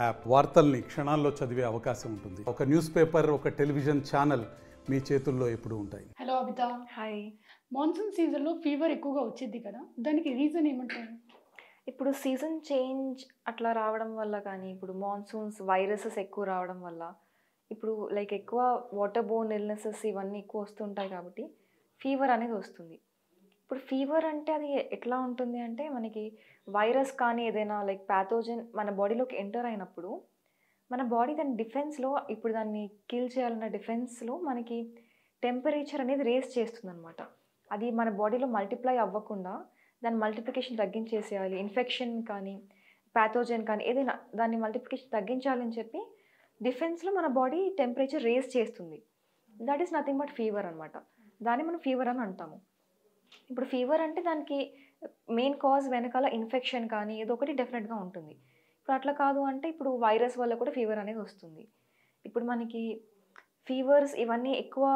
App వార్తల్ని క్షణాల్లో చదివే అవకాశం ఉంటుంది. ఒక న్యూస్ పేపర్ ఒక టెలివిజన్ ఛానల్ మీ చేతుల్లో ఎప్పుడు ఉంటాయి. హలో అబిత. హాయ్. మాన్సూన్ సీజన్లో ఫీవర్ ఎక్కువగా వచ్చేది కదా దానికి రీజన్ ఏమంటారు ఇప్పుడు సీజన్ చేంజ్ అట్లా రావడం వల్ల కానీ ఇప్పుడు మాన్సూన్స్ వైరసెస్ ఎక్కువ రావడం వల్ల ఇప్పుడు లైక్ ఎక్కువ వాటర్ బోర్న్ ఇల్నెసెస్ ఇవన్నీ ఎక్కువ వస్తుంటాయి కాబట్టి ఫీవర్ అనేది వస్తుంది. ఇప్పుడు ఫీవర్ అంటే అది ఎట్లా ఉంటుంది అంటే మనకి వైరస్ కానీ ఏదైనా లైక్ ప్యాథోజన్ మన బాడీలోకి ఎంటర్ అయినప్పుడు మన బాడీ దాని డిఫెన్స్లో ఇప్పుడు దాన్ని కిల్ చేయాలన్న డిఫెన్స్లో మనకి టెంపరేచర్ అనేది రేస్ చేస్తుంది అనమాట అది మన బాడీలో మల్టిప్లై అవ్వకుండా దాని మల్టిప్లికేషన్ తగ్గించేసేయాలి. ఇన్ఫెక్షన్ కానీ ప్యాథోజన్ కానీ ఏదైనా దాన్ని మల్టిప్లికేషన్ తగ్గించాలని చెప్పి డిఫెన్స్లో మన బాడీ టెంపరేచర్ రేస్ చేస్తుంది. That is nothing but fever అనమాట దాన్ని మనం ఫీవర్ అని అంటాము. ఇప్పుడు ఫీవర్ అంటే దానికి మెయిన్ కాజ్ వెనకాల ఇన్ఫెక్షన్ కానీ ఏదో ఒకటి డెఫినెట్గా ఉంటుంది. ఇప్పుడు అట్లా కాదు అంటే ఇప్పుడు వైరస్ వల్ల కూడా ఫీవర్ అనేది వస్తుంది. ఇప్పుడు మనకి ఫీవర్స్ ఇవన్నీ ఎక్కువ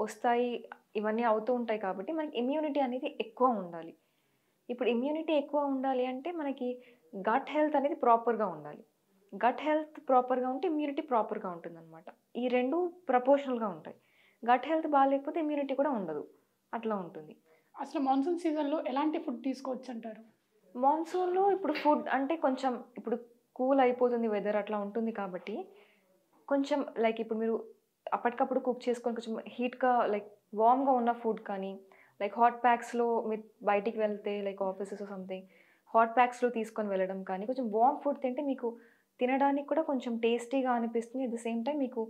వస్తాయి ఇవన్నీ అవుతూ ఉంటాయి కాబట్టి మనకి ఇమ్యూనిటీ అనేది ఎక్కువ ఉండాలి. ఇప్పుడు ఇమ్యూనిటీ ఎక్కువ ఉండాలి అంటే మనకి గట్ హెల్త్ అనేది ప్రాపర్గా ఉండాలి. గట్ హెల్త్ ప్రాపర్గా ఉంటే ఇమ్యూనిటీ ప్రాపర్గా ఉంటుందన్నమాట. ఈ రెండు ప్రపోర్షనల్గా ఉంటాయి. గట్ హెల్త్ బాగాలేకపోతే ఇమ్యూనిటీ కూడా ఉండదు. అట్లా ఉంటుంది. అసలు మాన్సూన్ సీజన్లో ఎలాంటి ఫుడ్ తీసుకోవచ్చు అంటారు మాన్సూన్లో ఇప్పుడు ఫుడ్ అంటే కొంచెం ఇప్పుడు కూల్ అయిపోతుంది వెదర్ అట్లా ఉంటుంది కాబట్టి కొంచెం లైక్ ఇప్పుడు మీరు అప్పటికప్పుడు కుక్ చేసుకొని కొంచెం హీట్గా లైక్ వామ్గా ఉన్న ఫుడ్ కానీ లైక్ హాట్ ప్యాక్స్లో మీరు బయటికి వెళ్తే లైక్ ఆఫీసెస్ సంథింగ్ హాట్ ప్యాక్స్లో తీసుకొని వెళ్ళడం కానీ కొంచెం వామ్ ఫుడ్ తింటే మీకు తినడానికి కూడా కొంచెం టేస్టీగా అనిపిస్తుంది. అట్ ద సేమ్ టైం మీకు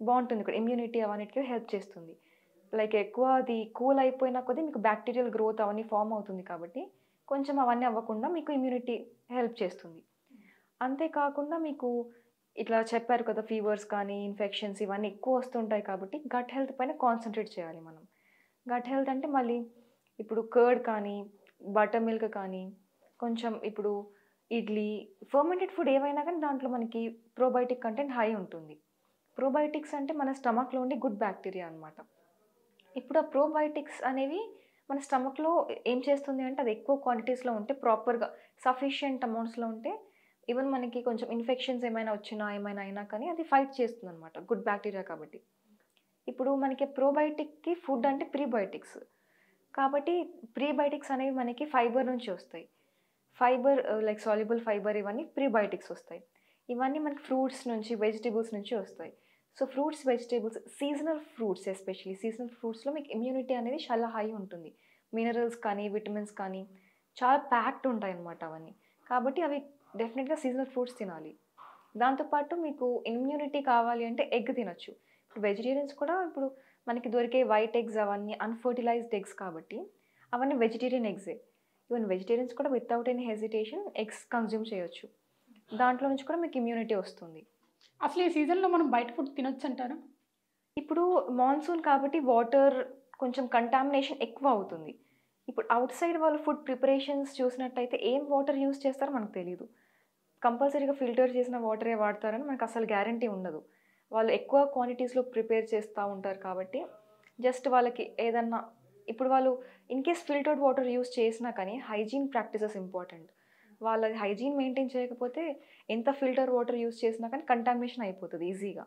బాగుంటుంది. కూడా ఇమ్యూనిటీ అవన్నిటికీ హెల్ప్ చేస్తుంది. లైక్ ఎక్కువ అది కూల్ అయిపోయిన కొద్దీ మీకు బ్యాక్టీరియల్ గ్రోత్ అవన్నీ ఫామ్ అవుతుంది కాబట్టి కొంచెం అవన్నీ అవ్వకుండా మీకు ఇమ్యూనిటీ హెల్ప్ చేస్తుంది. అంతేకాకుండా మీకు ఇట్లా చెప్పారు కదా ఫీవర్స్ కానీ ఇన్ఫెక్షన్స్ ఇవన్నీ ఎక్కువ వస్తుంటాయి కాబట్టి గట్ హెల్త్ పైన కాన్సన్ట్రేట్ చేయాలి మనం. గట్ హెల్త్ అంటే మళ్ళీ ఇప్పుడు కర్డ్ కానీ బటర్ మిల్క్ కానీ కొంచెం ఇప్పుడు ఇడ్లీ ఫర్మెంటెడ్ ఫుడ్ ఏవైనా కానీ దాంట్లో మనకి ప్రోబయోటిక్ కంటెంట్ హై ఉంటుంది. ప్రోబయోటిక్స్ అంటే మన స్టమక్లో ఉండే గుడ్ బ్యాక్టీరియా అనమాట ఇప్పుడు ఆ ప్రోబయోటిక్స్ అనేవి మన స్టమక్లో ఏం చేస్తుంది అంటే అది ఎక్కువ క్వాంటిటీస్లో ఉంటే ప్రాపర్గా సఫిషియంట్ అమౌంట్స్లో ఉంటే ఈవెన్ మనకి కొంచెం ఇన్ఫెక్షన్స్ ఏమైనా వచ్చినా ఏమైనా అయినా కానీ అది ఫైట్ చేస్తుంది అనమాట గుడ్ బ్యాక్టీరియా కాబట్టి. ఇప్పుడు మనకి ప్రోబయోటిక్కి ఫుడ్ అంటే ప్రీబయోటిక్స్ కాబట్టి ప్రీబయోటిక్స్ అనేవి మనకి ఫైబర్ నుంచి వస్తాయి. ఫైబర్ లైక్ సాల్యుబుల్ ఫైబర్ ఇవన్నీ ప్రీబయోటిక్స్ వస్తాయి. ఇవన్నీ మనకి ఫ్రూట్స్ నుంచి వెజిటేబుల్స్ నుంచి వస్తాయి. So fruits vegetables seasonal fruits especially seasonal ఫ్రూట్స్లో మీకు ఇమ్యూనిటీ అనేది చాలా హై ఉంటుంది. మినరల్స్ కానీ విటమిన్స్ కానీ చాలా ప్యాక్డ్ ఉంటాయి అన్నమాట అవన్నీ. కాబట్టి అవి డెఫినెట్గా సీజనల్ ఫ్రూట్స్ తినాలి. దాంతోపాటు మీకు ఇమ్యూనిటీ కావాలి అంటే ఎగ్ తినొచ్చు. ఇప్పుడు వెజిటేరియన్స్ కూడా ఇప్పుడు మనకి దొరికే వైట్ ఎగ్స్ అవన్నీ అన్ఫర్టిలైజ్డ్ ఎగ్స్ కాబట్టి అవన్నీ వెజిటేరియన్ ఎగ్సే ఈవెన్ వెజిటేరియన్స్ కూడా without any hesitation eggs consume చేయొచ్చు. దాంట్లో నుంచి కూడా మీకు ఇమ్యూనిటీ వస్తుంది. అసలు ఈ సీజన్లో మనం బయట ఫుడ్ తినొచ్చు అంటారా ఇప్పుడు మాన్సూన్ కాబట్టి వాటర్ కొంచెం కంటామినేషన్ ఎక్కువ అవుతుంది. ఇప్పుడు అవుట్ సైడ్ వాళ్ళు ఫుడ్ ప్రిపరేషన్స్ చూసినట్టయితే ఏం వాటర్ యూస్ చేస్తారో మనకు తెలియదు కంపల్సరీగా ఫిల్టర్ చేసిన వాటరే వాడతారని మనకు అసలు గ్యారంటీ ఉండదు. వాళ్ళు ఎక్కువ క్వాంటిటీస్లో ప్రిపేర్ చేస్తూ ఉంటారు కాబట్టి జస్ట్ వాళ్ళకి ఏదన్నా ఇప్పుడు వాళ్ళు in case filtered water use చేసినా కానీ హైజీన్ ప్రాక్టీసెస్ ఇంపార్టెంట్ వాళ్ళ హైజీన్ మెయింటైన్ చేయకపోతే ఎంత ఫిల్టర్ వాటర్ యూస్ చేసినా కానీ కంటామినేషన్ అయిపోతుంది ఈజీగా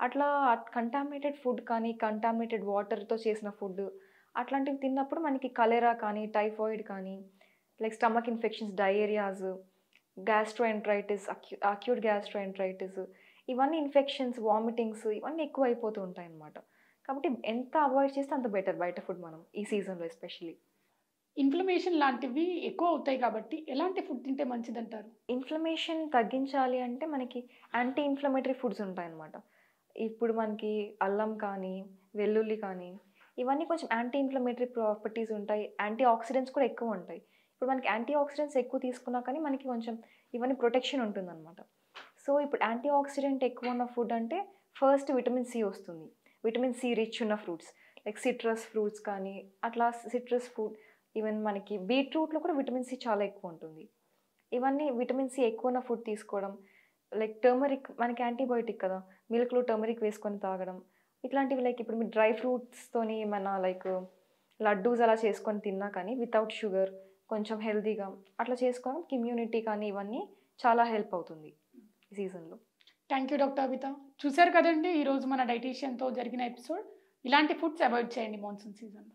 అట్లా కంటామినేటెడ్ ఫుడ్ కానీ కంటామినేటెడ్ వాటర్తో చేసిన ఫుడ్ అట్లాంటివి తిన్నప్పుడు మనకి కలెరా కానీ టైఫాయిడ్ కానీ like stomach infections diarrhoeas gastroenteritis acute acute gastroenteritis ఇవన్నీ ఇన్ఫెక్షన్స్ వామిటింగ్స్ ఇవన్నీ ఎక్కువ అయిపోతూ ఉంటాయి అన్నమాట కాబట్టి ఎంత అవాయిడ్ చేస్తే అంత బెటర్ బయట ఫుడ్ మనం ఈ సీజన్లో ఎస్పెషల్లీ ఇన్ఫ్లమేషన్ లాంటివి ఎక్కువ అవుతాయి కాబట్టి ఎలాంటి ఫుడ్ తింటే మంచిది అంటారు ఇన్ఫ్లమేషన్ తగ్గించాలి అంటే మనకి యాంటీ ఇన్ఫ్లమేటరీ ఫుడ్స్ ఉంటాయన్నమాట. ఇప్పుడు మనకి అల్లం కానీ వెల్లుల్లి కానీ ఇవన్నీ కొంచెం యాంటీ ఇన్ఫ్లమేటరీ ప్రాపర్టీస్ ఉంటాయి. యాంటీ ఆక్సిడెంట్స్ కూడా ఎక్కువ ఉంటాయి. ఇప్పుడు మనకి యాంటీ ఆక్సిడెంట్స్ ఎక్కువ తీసుకున్నా కానీ మనకి కొంచెం ఇవన్నీ ప్రొటెక్షన్ ఉంటుందన్నమాట. సో ఇప్పుడు యాంటీ ఆక్సిడెంట్ ఎక్కువ ఉన్న ఫుడ్ అంటే ఫస్ట్ విటమిన్ సి వస్తుంది. విటమిన్ సి రిచ్ ఉన్న ఫ్రూట్స్ లైక్ సిట్రస్ ఫ్రూట్స్ కానీ అట్లా సిట్రస్ ఫ్రూట్ ఈవెన్ మనకి బీట్రూట్లో కూడా విటమిన్ సి చాలా ఎక్కువ ఉంటుంది. ఇవన్నీ విటమిన్ సి ఎక్కువ ఉన్న ఫుడ్ తీసుకోవడం లైక్ టర్మరిక్ మనకి యాంటీబయోటిక్ కదా మిల్క్లో టర్మరిక్ వేసుకొని తాగడం ఇట్లాంటివి లైక్ ఇప్పుడు మీరు డ్రై ఫ్రూట్స్తోని మన లైక్ లడ్డూస్ అలా చేసుకొని తిన్నా కానీ వితౌట్ షుగర్ కొంచెం హెల్తీగా అట్లా చేసుకోవడం ఇమ్యూనిటీ కానీ ఇవన్నీ చాలా హెల్ప్ అవుతుంది ఈ సీజన్లో థ్యాంక్ యూ డాక్టర్ అబిత చూశారు కదండి ఈరోజు మన డైటీషియన్తో జరిగిన ఎపిసోడ్ ఇలాంటి ఫుడ్స్ అవాయిడ్ చేయండి మాన్సూన్ సీజన్లో